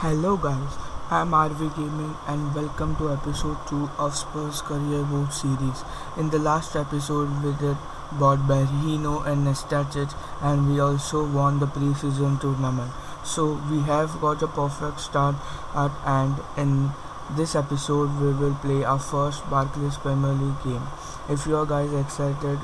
Hello guys, I'm RV Gaming and welcome to episode 2 of Spurs Career Mode series. In the last episode we did bought Berahino and Nastasic and we also won the pre-season tournament. So we have got a perfect start at, and in this episode we will play our first Barclays Premier League game. If you are guys excited,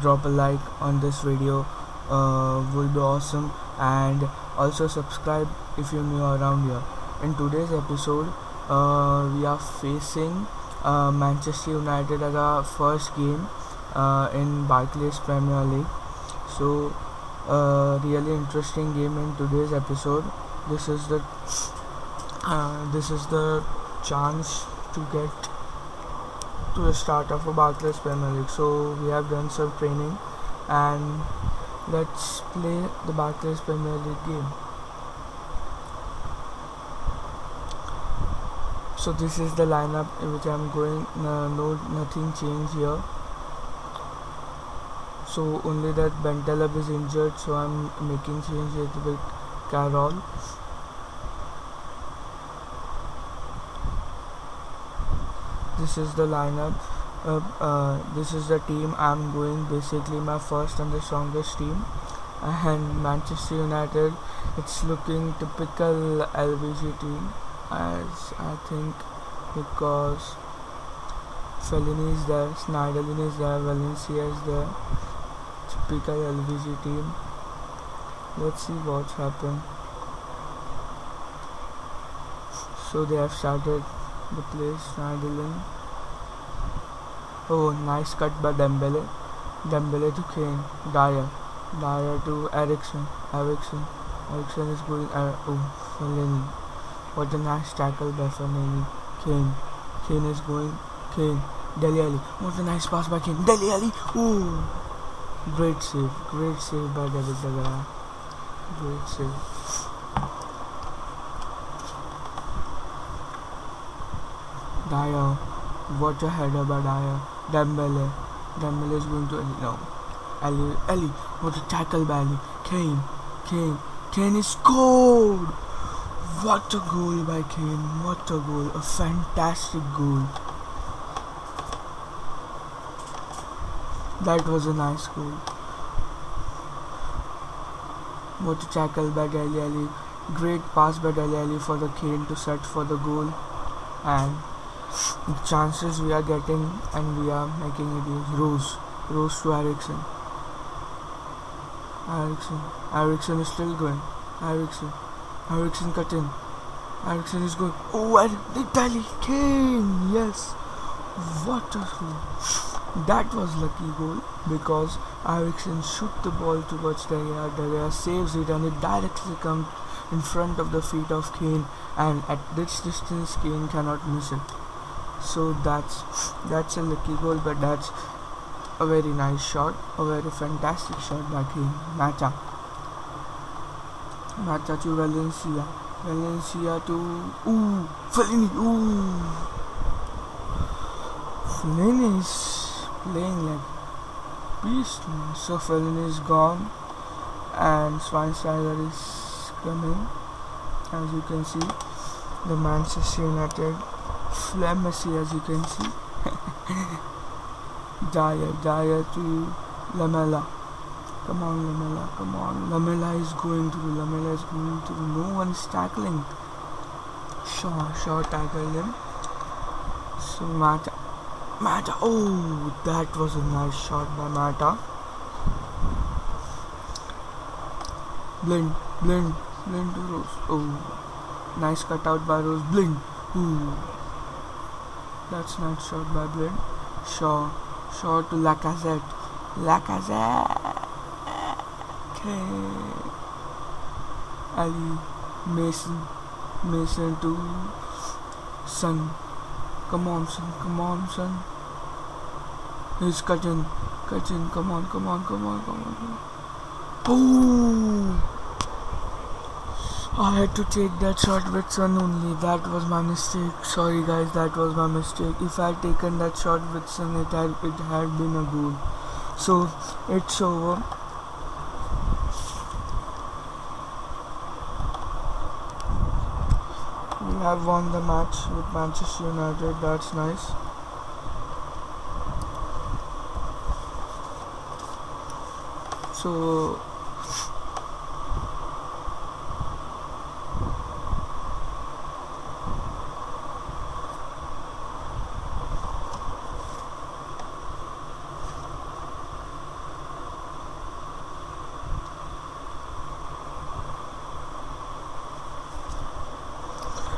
drop a like on this video uh, will be awesome and also subscribe if you're new around here. In today's episode uh, we are facing uh, manchester united as our first game uh, in barclays premier league. So uh, really interesting game in today's episode. This is the uh, this is the chance to get to the start of a barclays premier league. So we have done some training and let's play the Barclays Premier League game. So this is the lineup in which I'm going. No, nothing changed here. So only that Bentaleb is injured, so I'm making changes with Carroll. This is the lineup uh, uh, this is the team I'm going basically my first and the strongest team. And Manchester United it's looking typical LVG team as I think because Fellaini is there, Schneiderlin is there, Valencia is there. Typical LVG team. Let's see what's happened. So they have started the play Schneiderlin Oh, nice cut by Dembele. Dembele to Kane. Dier. Dier to Eriksen. Eriksen. Eriksen is going. Uh, oh, Fellaini. What a nice tackle by Fellaini. Kane. Kane is going. Kane. Dele Alli. What a nice pass by Kane. Dele Alli. Oh, great save. Great save by David De Gea. Great save. Dier. What a header by Dier. Dembele. Dembele is going to no. Alli. Alli. What a tackle by Alli. Kane. Kane. Kane is scored. What a goal by Kane. What a goal. A fantastic goal. That was a nice goal. What a tackle by Dele. Great pass by Alli for the Kane to set for the goal. And chances we are getting and we are making it Rose. Rose to Eriksen. Eriksen. Eriksen is still going. Eriksen. Eriksen cut in. Eriksen is going. Oh, and the Dele came. Yes. What a goal. That was lucky goal because Eriksen shoot the ball towards De Gea. Saves it and it directly comes in front of the feet of Kane and at this distance Kane cannot miss it so that's that's a lucky goal but that's a very nice shot a very fantastic shot by him Mata. Mata to Valencia. Valencia to ooh Fellaini ooh. Fellaini is playing like beast so Fellaini is gone and Schweinsteiger is coming. As you can see the Manchester United Flammacy as you can see. Dier, Dier to Lamela. Come on, Lamela, come on. Lamela is going through, Lamela is going through. No one is tackling. Shaw, Shaw tackled him. So Mata, Mata, oh, that was a nice shot by Mata. Blind, blind, blind to Rose. Oh, nice cut out by Rose. Blind. Ooh. That's not shot by Blind. Shaw. Shaw to Lacazette. Lacazette. Okay. Alli. Mason. Mason to Son. Come on, Son. Come on, Son. He's cutting. Cutting. Come on, come on, come on, come on. Oh! I had to take that shot with Son only. That was my mistake. Sorry guys, that was my mistake. If I had taken that shot with Son, it had it had been a goal. So it's over. We have won the match with Manchester United. That's nice. So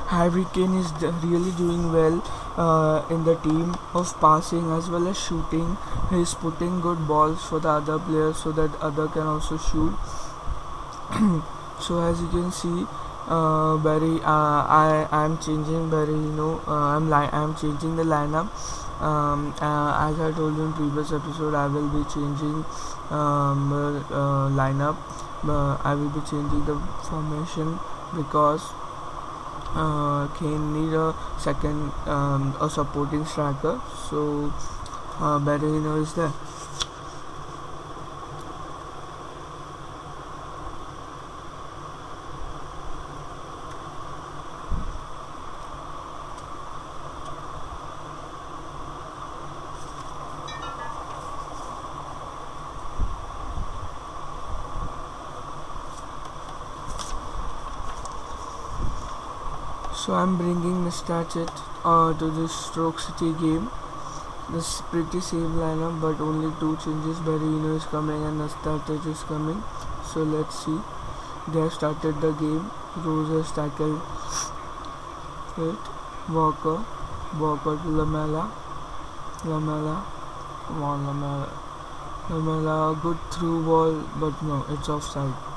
Harry Kane is really doing well uh, in the team of passing as well as shooting. He's putting good balls for the other players so that other can also shoot. so as you can see, uh, Barry, uh, I am changing Barry. You know, uh, I'm li- I'm changing the lineup. Um, uh, as I told you in previous episode, I will be changing um, uh, lineup. I will be changing the formation because uh, Kane need a second um, a supporting striker. So uh, Berahino is there so I'm bringing Mr. uh, to this Stoke City game. This is pretty same lineup but only two changes. Berahino is coming and Nastasic is coming. So let's see. They have started the game. Rose has tackled it. Walker. Walker to Lamela Lamela come on Lamela Lamela good through ball but no it's offside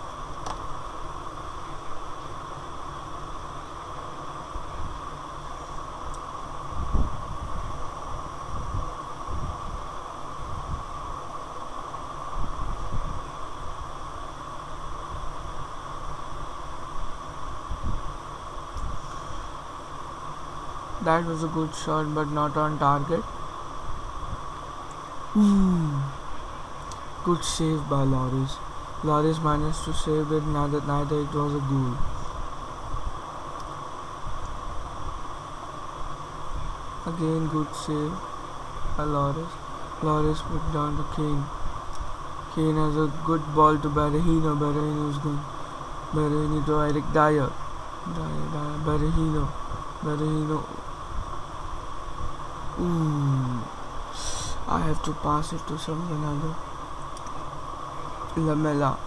That was a good shot, but not on target. Hmm. Good save by Lloris. Lloris managed to save it, neither, neither it was a goal. Again, good save by Lloris. Lloris put down to Kane. Kane has a good ball to Berahino. Berahino is good. Berahino to Eric Dier. Dier, Dier, Berahino. Berahino Ooh. I have to pass it to someone other. Lamela.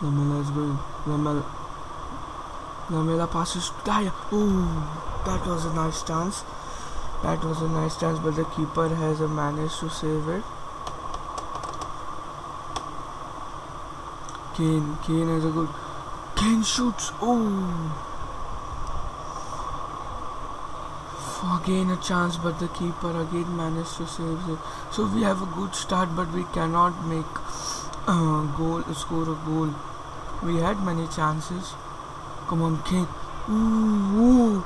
Lamela is going. Lamela. Lamela passes to Dier. Ooh, that was a nice chance. That was a nice chance, but the keeper has managed to save it. Kane. Kane has a good. Kane shoots. Oh. Again a chance but the keeper again managed to save it. So we have a good start but we cannot make a goal score a goal. We had many chances. Come on Kane ooh, ooh.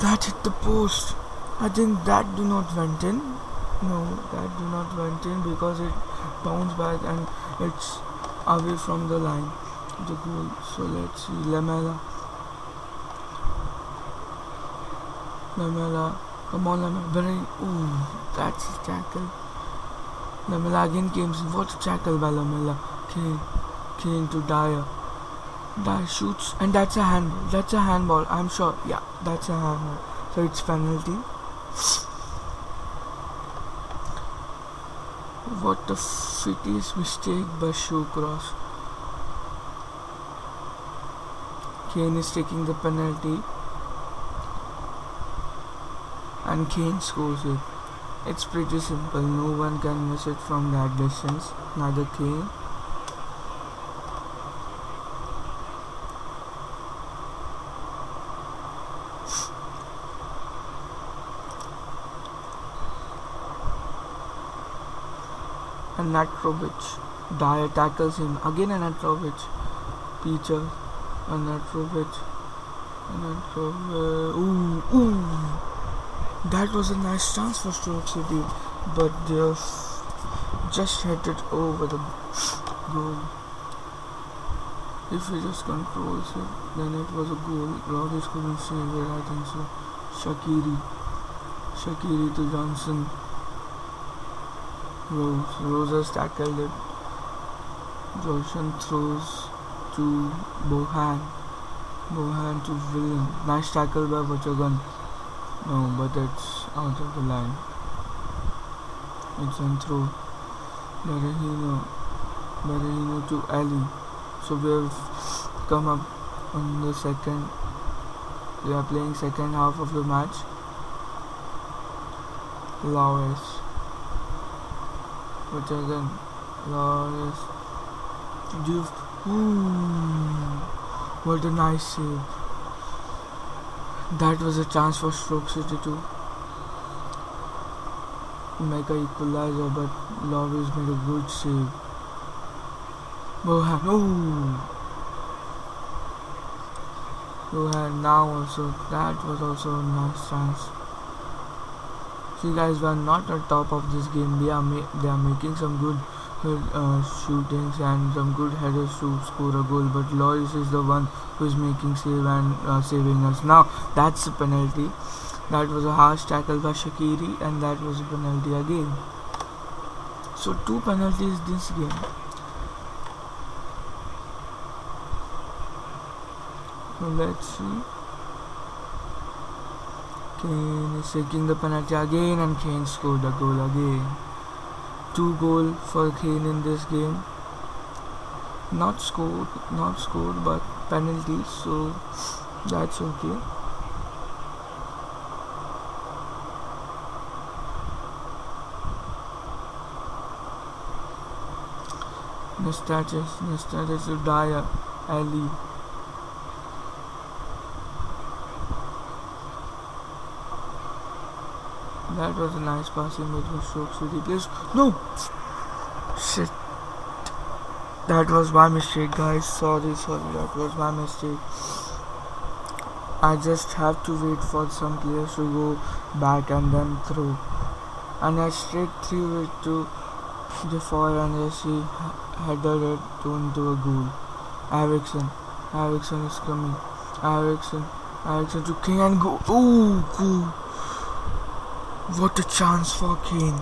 that hit the post. I think that do not went in. No that do not went in because it bounced back and it's away from the line the goal. So let's see. Lamela Lamela. Come on, Lamela. Very. Ooh, that's a tackle. Lamela again came. What a tackle by Lamela. Kane. Kane to Dier. Dier shoots. And that's a handball. That's a handball. I'm sure. Yeah, that's a handball. So it's penalty. What a fittiest mistake by Shawcross. Kane is taking the penalty and Kane scores it. It's pretty simple, no one can miss it from that distance, neither Kane and Natrovic. Dier tackles him. Again a Natrovic. Peter. A Natrovic. A Natrovic. Ooh, ooh. That was a nice chance for Stoke City, but they just hit it over the goal. if he just controls it, then it was a goal. Lloris couldn't save it, I think so. Shaqiri. Shaqiri to Johnson. Rose. Rose has tackled it. Johnson throws to Bojan. Bojan to William. Nice tackle by Vachagan. No, but that's out of the line. It's on throw. Berahino. Berahino to Alli. So we have come up on the second. We are playing second half of the match. Lawrence. Which again, Lawrence. Juve. Ooh, what a nice save. That was a chance for Stoke City to make a equalizer, but Lawrence made a good save. Bojan. Oh! Bojan now also. That was also a nice chance. See guys, we are not on top of this game. They are they are making some good uh, shootings and some good headers to score a goal. But Lloris is the one who is making save and uh, saving us. Now that's a penalty. That was a harsh tackle by Shaqiri and that was a penalty again. So two penalties this game. let's see Kane is taking the penalty again and Kane scored a goal again two goal for Kane in this game. Not scored not scored but penalties so that's okay. Nastasic, Nastasic Dier, Alli That was a nice passing between Stoke City players. No! Shit. That was my mistake, guys. Sorry, sorry. That was my mistake. I just have to wait for some players to go back and then throw. And I straight threw it to the far and as he headed it into a goal. Eriksen. Eriksen is coming. Eriksen. Eriksen to King and go. Oh, cool. What a chance for Kane.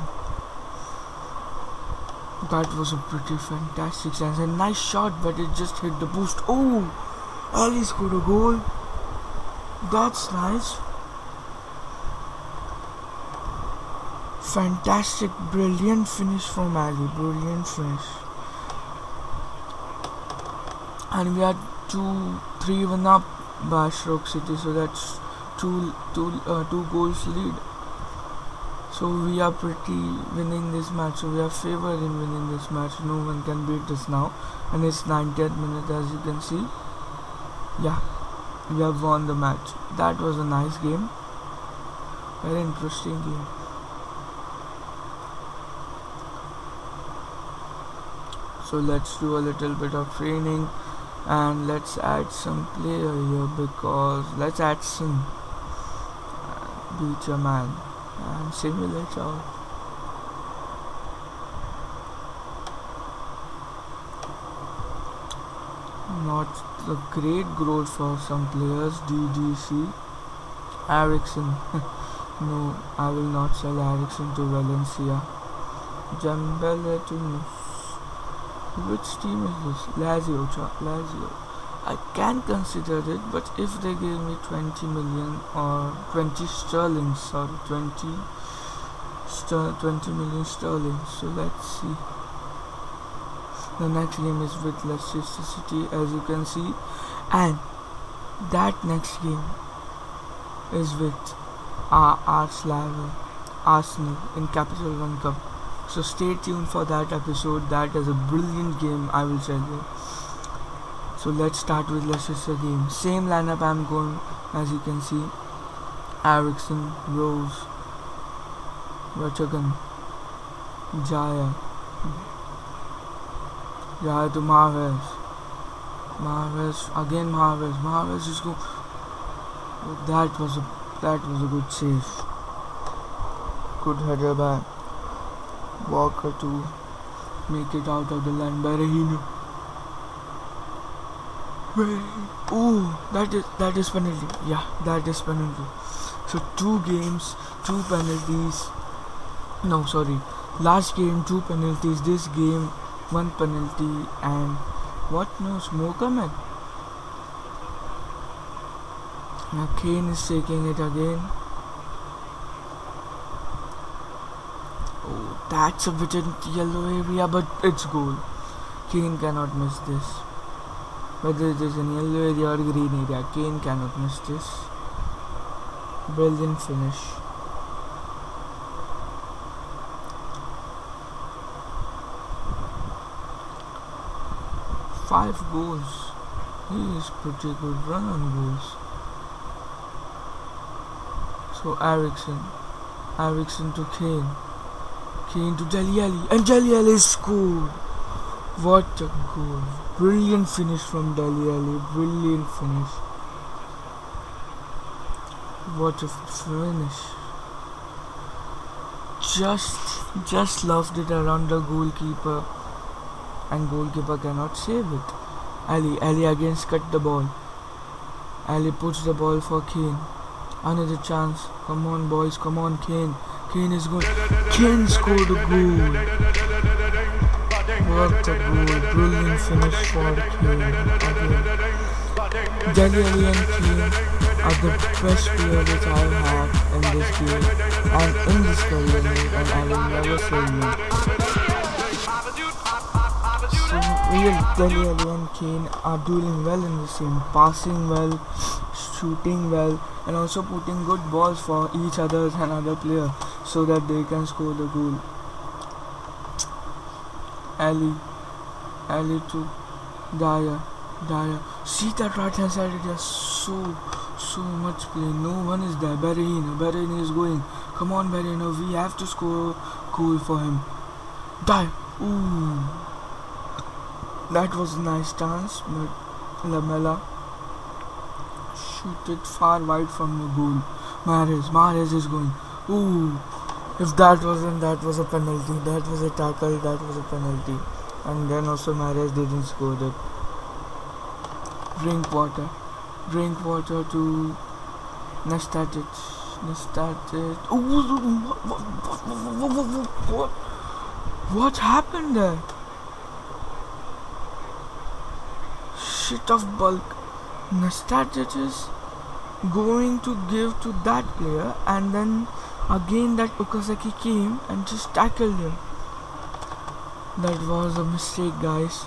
That was a pretty fantastic chance. A nice shot, but it just hit the post. Oh, Alli scored a goal. That's nice. Fantastic, brilliant finish from Alli. Brilliant finish. And we are two, three one up by Stoke City. So that's two, two, uh, two goals lead so we are pretty winning this match. So we are favored in winning this match. No one can beat us now. And it's 90th minute as you can see. Yeah we have won the match. That was a nice game. Very interesting game. So let's do a little bit of training. And let's add some player here because let's add some beat your man and simulator not the great growth for some players DDC Eriksen. No I will not sell Eriksen to Valencia. Jambele to which team is this? Lazio Lazio I can consider it, but if they give me 20 million or 20 sterling, sorry, 20 ster 20 million sterling. So let's see. The next game is with Leicester City, as you can see, and that next game is with our Arsenal, Arsenal in Capital One Cup. So stay tuned for that episode. That is a brilliant game, I will tell you. So let's start with Leicester game. Same lineup I'm going as you can see. Eriksen, Rose, Rachagan, Jaya, Jaya to Mahrez, Mahrez again Mahrez, Mahrez is go. That was a that was a good save. Good header by Walker to make it out of the line by Rahino. Ooh, that is that is penalty. Yeah, that is penalty. So two games, two penalties. No, sorry. Last game, two penalties. This game, one penalty. And what? No, smoker man. Now Kane is taking it again. Oh, that's a bit in yellow area, but it's goal. Kane cannot miss this. Whether it is in yellow area or green area, Kane cannot miss this. Brilliant finish. Five goals. He is pretty good run on goals. So Eriksen. Eriksen to Kane. Kane to Dele Alli. And Dele Alli scored. What a goal. Brilliant finish from Dele Alli. Brilliant finish. What a finish. Just, just loved it around the goalkeeper. And goalkeeper cannot save it. Alli, Alli against cut the ball. Alli puts the ball for Kane. Another chance. Come on, boys. Come on, Kane. Kane is going. Kane scored a goal. A. Brilliant finish for Kane. Again. Dele Alli and Kane are the best players which I have in this game and in this career and I will never say no. So real and Kane are doing well in this game, passing well, shooting well and also putting good balls for each other and other player so that they can score the goal. Alli, Alli to Dier, Dier. See that right hand side area, so so much play. No one is there. Berahino, Berahino is going. Come on, Berahino, we have to score goal for him. Dier, ooh, that was a nice chance, but Lamela shoot it far wide from the goal. Mahrez, Mahrez is going. Ooh, if that wasn't, that was a penalty. That was a tackle. That was a penalty. And then also Mahrez didn't score that Drinkwater. Drink water to Nastasic. Nastasic. Ooh, what, what, what, what, what, what happened there? Shit of bulk. Nestatic is going to give to that player and then again that Okazaki came and just tackled him. That was a mistake guys.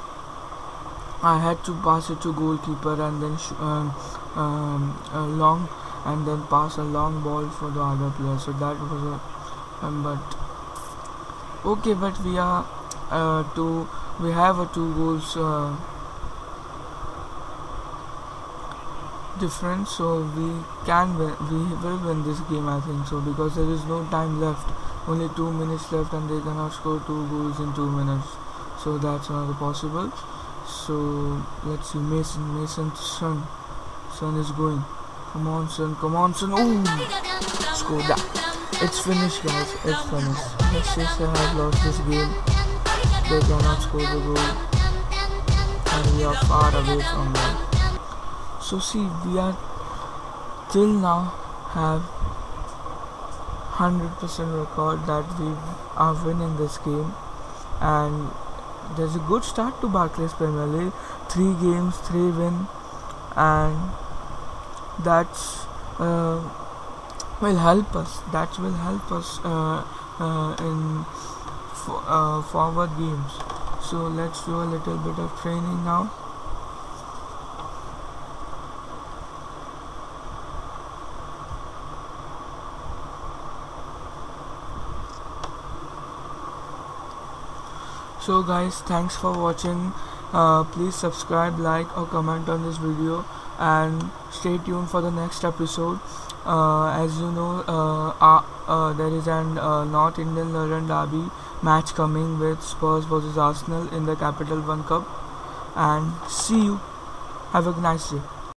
I had to pass it to goalkeeper and then um, um, long and then pass a long ball for the other player. So that was a um, but okay, but we are uh, two. We have a two goals. Uh, so we can win we will win this game I think so because there is no time left. Only two minutes left and they cannot score two goals in two minutes. So that's not possible. So let's see Mason Mason Son. Son is going. Come on Son come on Son. Oh score that. It's finished guys. It's finished. Manchester have lost this game. They cannot score the goal. And we are far away from that so see we are till now have 100% record that we are winning this game. And there's a good start to Barclays Premier League. Three games three win. And that's uh, will help us. That will help us uh, uh, in uh, forward games. So let's do a little bit of training now so guys thanks for watching. Uh, please subscribe like or comment on this video and stay tuned for the next episode. Uh, as you know uh, uh, uh there is an uh, North Indian London Derby match coming with Spurs versus Arsenal in the Capital One Cup. And see you. Have a nice day